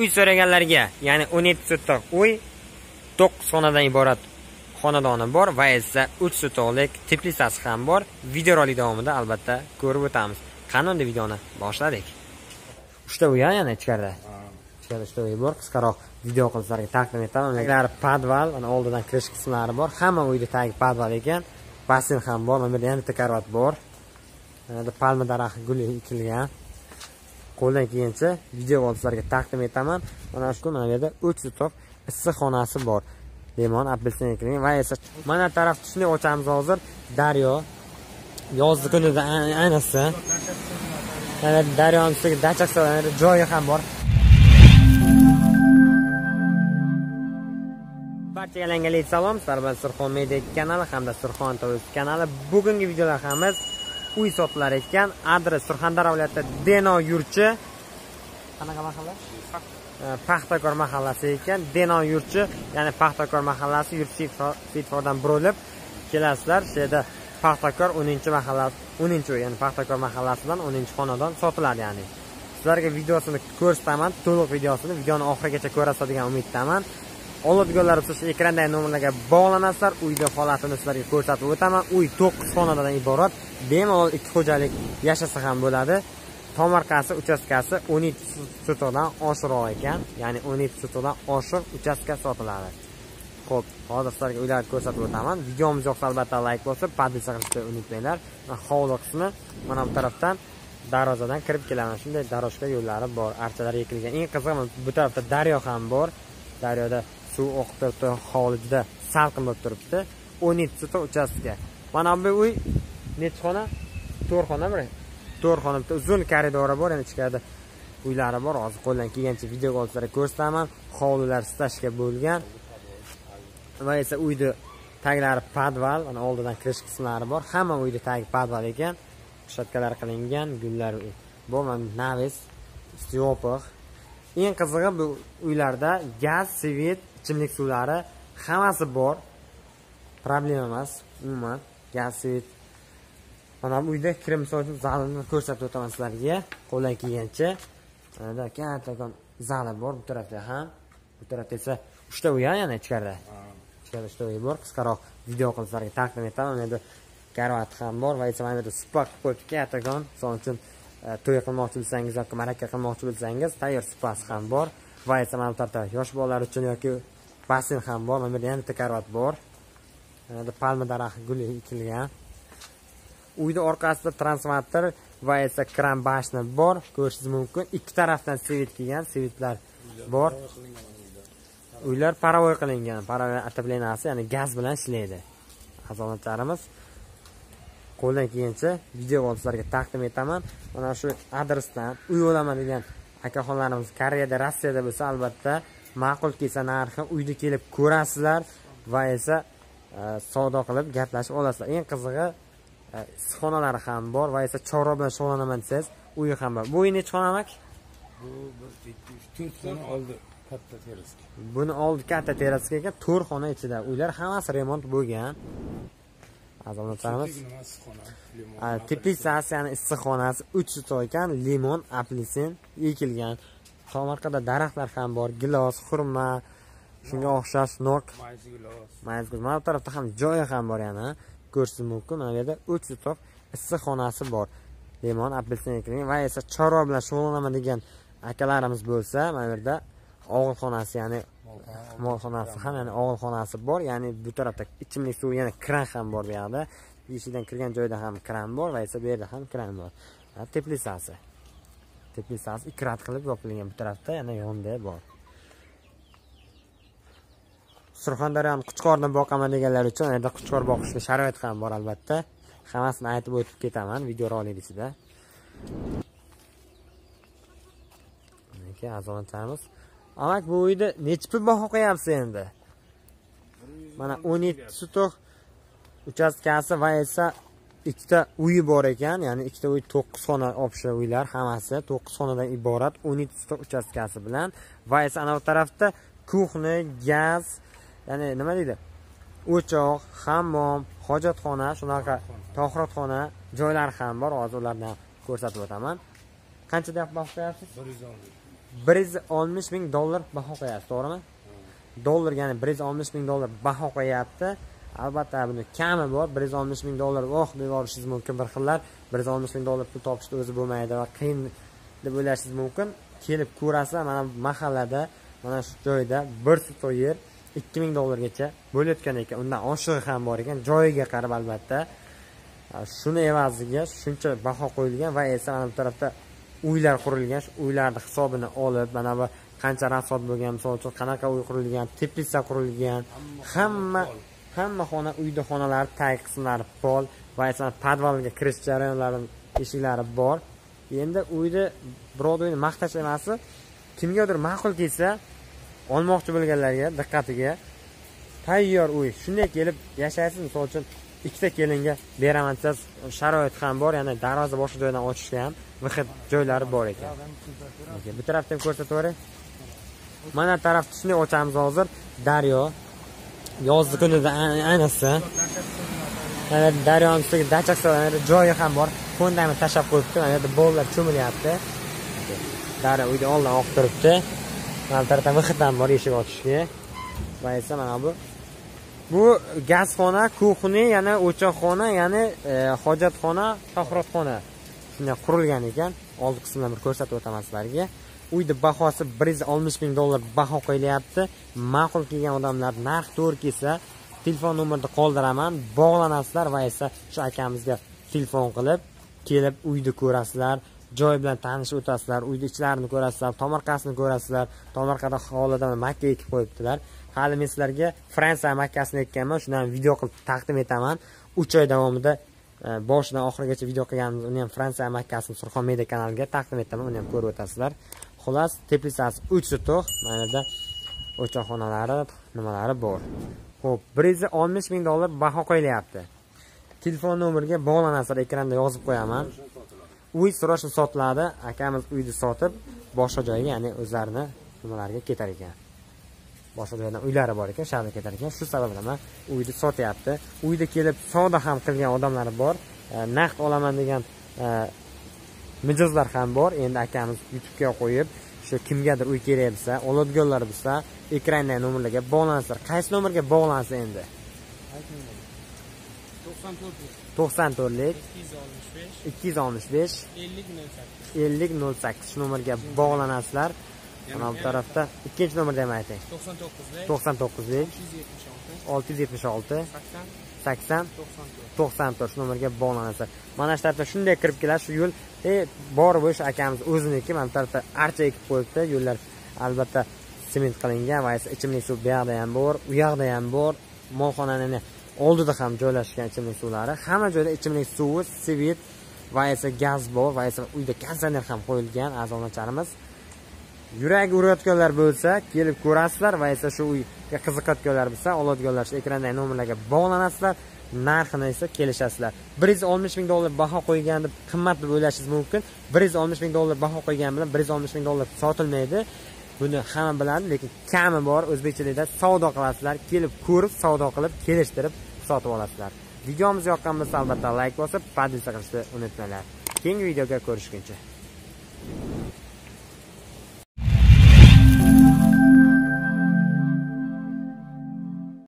uy so'raganlarga ya'ni o'n yetti sotix uy to'qqiz xonadan iborat xonadoni bor va esa uch sotixlik teplisasi ham bor. Videorolik davomida albatta ko'rib o'tamiz. Qani unda videoni boshladik. Uchta uy yana ichkarida. Ichkarida uchta uy bor. Qisqaroq video qilib sizlarga taqdim etaman. Ular podval mana oldidan kirish qismlari bor. Hamma uyni tagi podval ekan. Basseyn ham bor. Mana bu yerda yana bitta karvat bor. Mana palma daraxti guli ekilgan. Qo'ldan kelgancha video olib sizlarga taqdim etaman. Mana shu mana bu yerda uch issiq issiqxonasi bor. Limon apelsin ekilgan va esa mana tarafni shunday ochamiz hozir. Daryo yozgi kunida ayniqsa mana daryoni ustiga dacha joyi ham bor. Barchaga alangali salom. Sizlar bilan surxon media kanali hamda surxon tv kanali. Bugungi videolavhamiz uy sotilar ekan adres. Surxondaryo viloyati deno yurchi. Qanaqa mahalla? Paxtakor. Mahallasi ekan deno yurchi ya'ni paxtakor mahallasi svetofordan burilib kelasizlar. Shu yerda paxtakor o'ninchi mahalla o'ninchi uy ya'ni paxtakor mahallasidan o'ninchi xonadon sotiladi ya'ni. Sizlarga videosini ko'rsataman to'liq videosini videoni oxirigacha ko'rasiz degan umiddaman oladiganlar bo'lsa shu ekrandagi nomerlarga bog'lanasizlar. Uyni holatini sizlarga ko'rsatib o'taman. Uy to'qqiz xonadan iborat bemalol ikki xo'jalik yashasa ham bo'ladi. Tomorqasi uchastkasi o'n yetti sotixdan oshiqroq ekan. Ya'ni o'n yetti oshiq uchastka sotiladi. Ho'p hozir sizlarga uylarni ko'rsatib o'taman. Videomiz yoqsa albatta layk bosib podpisa qilishni unutmanglar. Hovli qismi mana bu tarafdan darvozadan kirib kelaman. Shunday дорожка yo'llari bor. Archalar ekilgan eng qizig'i bu tarafda daryo ham bor. Daryoda suv oqib turibdi hovlida salqin bo'lib turibdi. O'n yetti uchastka mana bu uy nechi xona to'rt xonami to'rt xona bitta uzun koridori bor yana ichkarida uylari bor. Hozir qo'ldan kelgancha videoga olib sizlarga ko'rsataman. Hovlilar stashka bo'lgan. Va esa uyni taglari podval mana oldidan kirish qismlari bor. Hamma uyni tagi podval ekan. Kushatkalar qilingan gullar bor. Mana naves yopiq eng qizig'i bu uylarda gaz svet ichimlik suvlari hammasi bor. Problema emas umuman. Gaz svet mana bu uyda kirib misol uchun zalini ko'rsatib o'taman sizlarga. Qo'ldan kelgancha. Mana kattakon zali bor bu tarafda ham. Bu tarafda esa uchta uy yana ichkarida. Ichkarida uchta uy bor. Qisqaroq video qilib sizlarga taqdim etaman. Mana yerda karvati ham bor va esa mana yerda supa qilib qo'yibdi kattakon. Misol uchun e, to'y qilmoqchi bo'lsangiz yoki ma'raka qilmoqchi bo'lsangiz tayyor supasi ham bor. Va esa mana yosh bolalar uchun yoki basseyn ham bor. Mana bu yerda yana bitta karvat bor. Mana palma daraxti guli ekilgan. Uyni orqasida transformator va esa kran bashna bor. Ko'rishingiz mumkin. Ikki tarafdan svet kelgan svetlar bor. Uylar parovoy qilingan. Parovoy отопленияsi ya'ni gaz bilan ishlaydi. Azomatlarimiz qo'ldan kelgancha video sizlarga taqdim etaman. Mana shu adresdan uy olaman degan akaxonlarimiz koreyada rossiyada bo'lsa albatta ma'qul kelsa narxi uyni kelib ko'rasizlar va esa savdo qilib gaplashib olasizlar. Eng qizig'i issiqxonalari ham bor va esa chorva bilan shug'ullanaman desangiz uyi ham bor. Bu uy nechi xona amak bu bir ikki uch to'rt xona oldi katta teraska buni oldi katta teraska ekan to'rt xona ichida. Uylar hammasi remont bo'lgan azomatlarimiz teplitsasi ya'ni issiqxonasi uch sotix ekan limon apelsin ekilgan. Tomorqada daraxtlar ham bor gilos xurma shunga o'xshash nok. Mayiz mayiz mana bu tarafda ham joyi ham bor yana. Ko'rishingiz mumkin. Mana bu yerda uch sotix issiqxonasi bor. Limon apelsin ekilgan va esa chorva bilan shug'ullanaman degan akalarimiz bo'lsa mana bu yerda og'ilxonasi ya'ni molxonasi ham ya'ni og'ilxonasi bor. Ya'ni bu tarafda ichimlik suvi yana kran ham bor bu yoqda. Eshikdan kirgan joyda ham kran bor va esa bu yerda ham kran bor. Teplitsasi teplitsasi ikki rad qilib yopilgan bu tarafda yana yonida bor. Surxondaryoni quchqorni boqaman deganlar uchun yerda quchqor boqishga sharoit ham bor albatta. Hammasini aytib o'tib ketaman videorolik ichida azomatlarimiz amak bu uyni nechi pul baho qo'yapsiz endi? Mana o'n yetti sotix uchastkasi va esa ikkita uyi bor ekan ya'ni ikkita uy to'qqiz xona общий uylar hammasi. To'qqiz xonadan iborat o'n yetti sotix uchastkasi bilan va esa anavi tarafda kuxni gaz ya'ni nima deydi? O'choq hammom hojatxona shunaqa tohiratxona joylari ham bor. Hozir ularni ko'rsatib o'taman. Qancha deb baho qo'yapsiz? Bir yuz o'n bir yuz oltmish ming dollar baho qo'yapsiz to'g'rimi? Dollarga ya'ni bir yuz oltmish ming dollar baho qo'yyapti albatta buni kami bor. Bir yuz oltmish ming dollar oh deb yuborishingiz mumkin bir xillar. Bir yuz oltmish ming dollar pul topishni o'zi bo'lmaydi va qiyin deb o'ylashingiz mumkin. Kelib ko'rasiz mana bu mahallada mana shu joyda bir sutka yer ikki ming dollargacha bo'layotgan ekan. Undan oshig'i ham bor ekan joyiga qarab albatta. Shuni evaziga shuncha baho qo'yilgan va esa mana bu tarafda uylar qurilgan shu uylarni hisobini olib mana bu qancha rasod bo'lgan misol uchun qanaqa uy qurilgan teplitsa qurilgan hamma hamma xona uyni xonalari tag qismlari pol va podvalga kirish jarayonlari eshiklari bor. Endi uyni birovni uyini maqtash emas kimgadir ma'qul kelsa olmoqchi bo'lganlarga diqqatiga tayyor uy. Shunday kelib yashaysiz misol uchun ikkita kelinga beraman. Desangiz sharoit ham bor ya'ni darvoza boshqa joydan ochishga ham выход joylari bor ekan. Bu tarafdan ko'rsatib yuboray mana tarafni shunday ochamiz hozir. Daryo. Yozgi kunida ayniqsa daryoni ustiga dachak joyi ham bor. Fondani tashlab qo'yibdi. Mana yerda bolalar cho'milyapti. Daryo uyni oldidan oqib turibdi. Mana bu tarafdan выход ham bor eshik ochishga. Va esa mana bu bu gazxona kuxni yana o'choqxona ya'ni e, hojatxona tahoratxona shunday qurilgan ekan. Oldi qismdan bir ko'rsatib o'taman sizlarga. Uyni bahosi bir yuz oltmish ming dollar baho qo'yilyapti. Ma'qul kelgan odamlar narx to'g'ri kelsa telefon nomerni qoldiraman. Bog'lanasizlar va esa shu akamizga telefon qilib kelib uyni ko'rasizlar joy bilan tanishib o'tasizlar uyni ichlarini ko'rasizlar tomorqasini ko'rasizlar tomorqada hovlida makka ekib qo'yibdilar. Hali men sizlarga fransiya makkasini aytganman shundan video qilib taqdim etaman. Uch oy davomida e, boshidan oxirigacha video qilganmiz uni ham fransiya makkasini surxon media kanaliga taqdim etaman uni ham ko'rib o'tasizlar. Xullas teplitsasi uch sutux mana yerda o'choqxonalari nimalari bor? Ho'p bir yuz oltmish ming dollar baho qo'yilyapti. Telefon nomeriga bog'lanasizlar ekranda yozib qo'yaman. Uy срочно sotiladi akamiz uyni sotib boshqa joyga ya'ni o'zlarini nimalariga ketar ekan? Boshqa joydan uylari bor ekan shaharga ketar ekan. Shu sababdan man uyni sotyapti. Uyda kelib savdo ham qilgan odamlar bor. E, naqd olaman degan e, mijozlar ham bor. Endi akamiz youtubega qo'yib shu kimgadir uy kerak bo'lsa oladiganlar bo'lsa ekrandagi nomerlarga bog'lansizlar. Qaysi nomerga bog'lansa endi? To'qson to'rtlik to'qson to'rtlik ikki yuz oltmish besh. ikki yuz oltmish besh. ellik nol sakkiz. ellik nol sakkiz. Shu nomerga bog'lanasizlar mana bu tarafda ikkinchi nomerni ham ayting. To'qson to'qqizlik. to'qson to'qqizlik. Olti yuz yetmish olti. Sakson. To'qson to'rt. Shu nomerga mana shu tarafda shunday kirib keladi shu yo'l. E borib o'sha akamiz o'ziniki. Mana bu tarafda archa ekib qo'yibdi. Yo'llar albatta sement qilingan va ichimlik suv bu yoqda ham bor u yoqda ham bor. Molxonani oldida ham joylashgan ichimlik suvlari. Hamma joyda ichimlik suvi svet va esa gaz bor va esa uyda konditsioner ham qo'yilgan aziz yuragi urayotganlar bo'lsa kelib ko'rasizlar va esa shu uyga qiziqayotganlar bo'lsa oladiganlar shu ekrandagi nomerlarga bog'lanasizlar. Narxini esa kelishasizlar. Bir yuz oltmish ming dollar baho qo'ygan deb qimmat deb o'ylashingiz mumkin. Bir yuz oltmish ming dollar baho qo'ygan bilan bir yuz oltmish ming dollar sotilmaydi. Buni hamma biladi lekin kami bor o'zbekchilikda savdo qilasizlar. Kelib ko'rib savdo qilib kelishtirib sotib olasizlar. Videomiz yoqqan bo'lsa albatta layk bosib podpisa qilishni unutmanglar. Keyingi videoga ko'rishguncha.